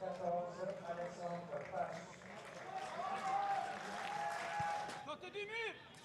14, Alexandre Pache. Sortez du mur